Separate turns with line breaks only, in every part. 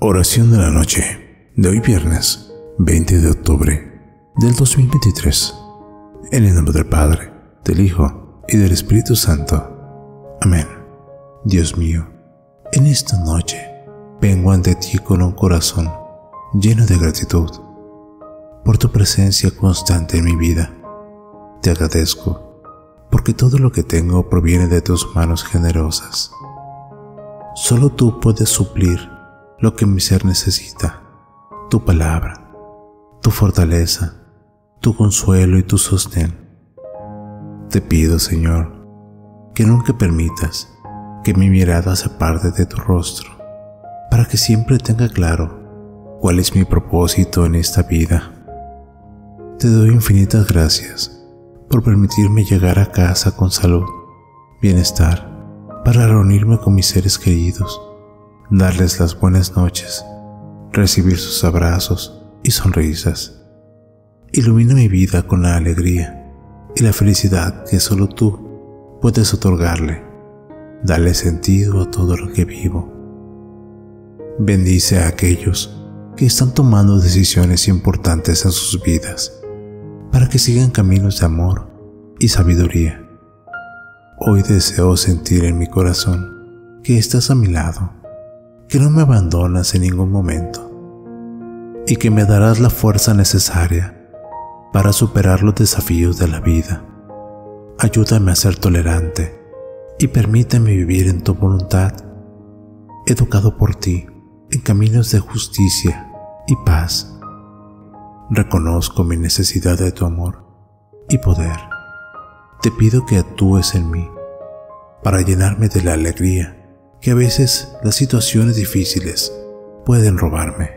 Oración de la noche de hoy viernes 20 de octubre del 2023. En el nombre del Padre, del Hijo y del Espíritu Santo. Amén. Dios mío, en esta noche vengo ante ti con un corazón lleno de gratitud por tu presencia constante en mi vida. Te agradezco porque todo lo que tengo proviene de tus manos generosas. Solo tú puedes suplir lo que mi ser necesita, tu palabra, tu fortaleza, tu consuelo y tu sostén. Te pido, Señor, que nunca permitas que mi mirada se aparte de tu rostro, para que siempre tenga claro cuál es mi propósito en esta vida. Te doy infinitas gracias por permitirme llegar a casa con salud, bienestar, para reunirme con mis seres queridos darles las buenas noches, recibir sus abrazos y sonrisas. Ilumina mi vida con la alegría y la felicidad que solo tú puedes otorgarle. Dale sentido a todo lo que vivo. Bendice a aquellos que están tomando decisiones importantes en sus vidas para que sigan caminos de amor y sabiduría. Hoy deseo sentir en mi corazón que estás a mi lado que no me abandonas en ningún momento y que me darás la fuerza necesaria para superar los desafíos de la vida. Ayúdame a ser tolerante y permíteme vivir en tu voluntad, educado por ti en caminos de justicia y paz. Reconozco mi necesidad de tu amor y poder. Te pido que actúes en mí para llenarme de la alegría que a veces las situaciones difíciles pueden robarme.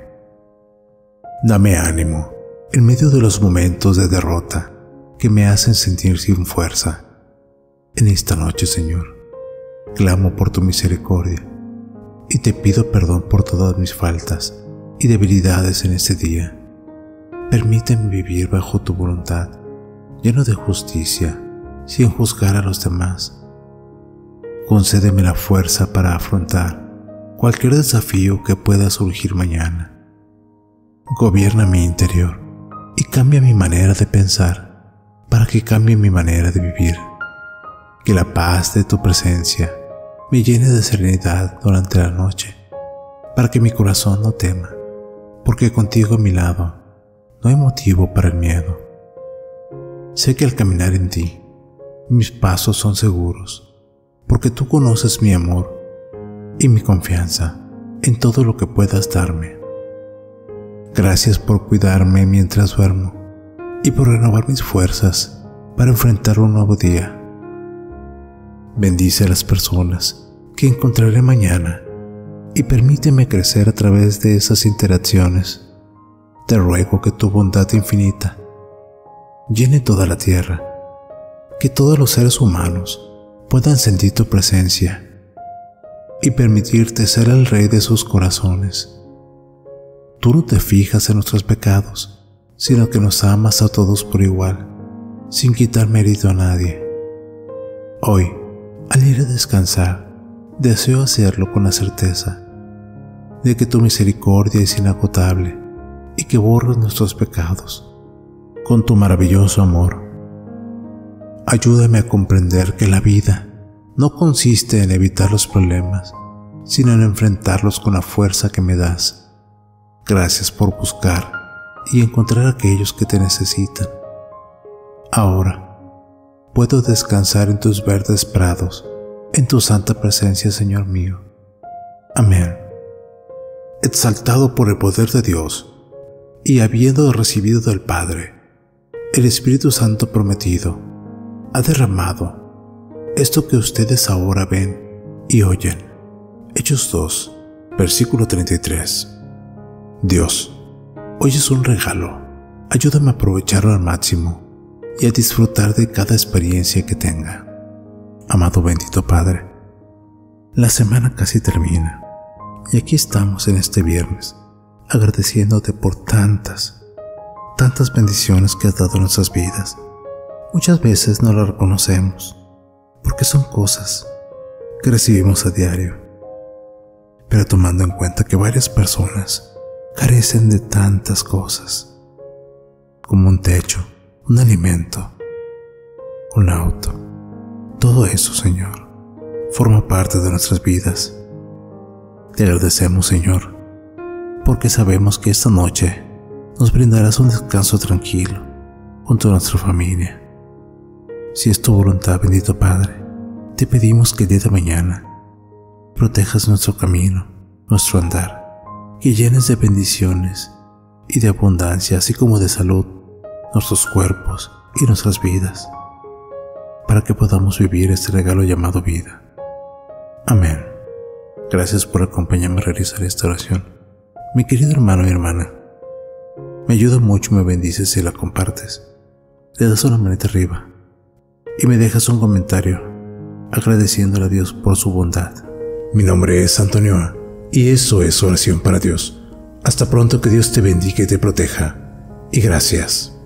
Dame ánimo en medio de los momentos de derrota que me hacen sentir sin fuerza. En esta noche, Señor, clamo por tu misericordia y te pido perdón por todas mis faltas y debilidades en este día. Permíteme vivir bajo tu voluntad, lleno de justicia, sin juzgar a los demás concédeme la fuerza para afrontar cualquier desafío que pueda surgir mañana. Gobierna mi interior y cambia mi manera de pensar para que cambie mi manera de vivir. Que la paz de tu presencia me llene de serenidad durante la noche, para que mi corazón no tema, porque contigo a mi lado no hay motivo para el miedo. Sé que al caminar en ti, mis pasos son seguros porque tú conoces mi amor y mi confianza en todo lo que puedas darme. Gracias por cuidarme mientras duermo y por renovar mis fuerzas para enfrentar un nuevo día. Bendice a las personas que encontraré mañana y permíteme crecer a través de esas interacciones. Te ruego que tu bondad infinita llene toda la tierra, que todos los seres humanos puedan sentir tu presencia y permitirte ser el rey de sus corazones. Tú no te fijas en nuestros pecados, sino que nos amas a todos por igual, sin quitar mérito a nadie. Hoy, al ir a descansar, deseo hacerlo con la certeza de que tu misericordia es inagotable y que borras nuestros pecados con tu maravilloso amor Ayúdame a comprender que la vida no consiste en evitar los problemas, sino en enfrentarlos con la fuerza que me das. Gracias por buscar y encontrar a aquellos que te necesitan. Ahora puedo descansar en tus verdes prados, en tu santa presencia, Señor mío. Amén. Exaltado por el poder de Dios y habiendo recibido del Padre el Espíritu Santo prometido, ha derramado esto que ustedes ahora ven y oyen. Hechos 2, versículo 33. Dios, hoy es un regalo. Ayúdame a aprovecharlo al máximo y a disfrutar de cada experiencia que tenga. Amado bendito Padre, la semana casi termina y aquí estamos en este viernes agradeciéndote por tantas, tantas bendiciones que has dado en nuestras vidas muchas veces no lo reconocemos, porque son cosas que recibimos a diario. pero tomando en cuenta que varias personas carecen de tantas cosas, como un techo, un alimento, un auto. Todo eso, Señor, forma parte de nuestras vidas. Te agradecemos, Señor, porque sabemos que esta noche nos brindarás un descanso tranquilo junto a nuestra familia. Si es tu voluntad, bendito Padre, te pedimos que el día de mañana protejas nuestro camino, nuestro andar, que llenes de bendiciones y de abundancia, así como de salud, nuestros cuerpos y nuestras vidas para que podamos vivir este regalo llamado vida. Amén. Gracias por acompañarme a realizar esta oración. Mi querido hermano y hermana, me ayuda mucho y me bendices si la compartes. Le das una manita arriba y me dejas un comentario agradeciéndole a Dios por su bondad. Mi nombre es Antonio y eso es oración para Dios. Hasta pronto que Dios te bendiga y te proteja. Y gracias.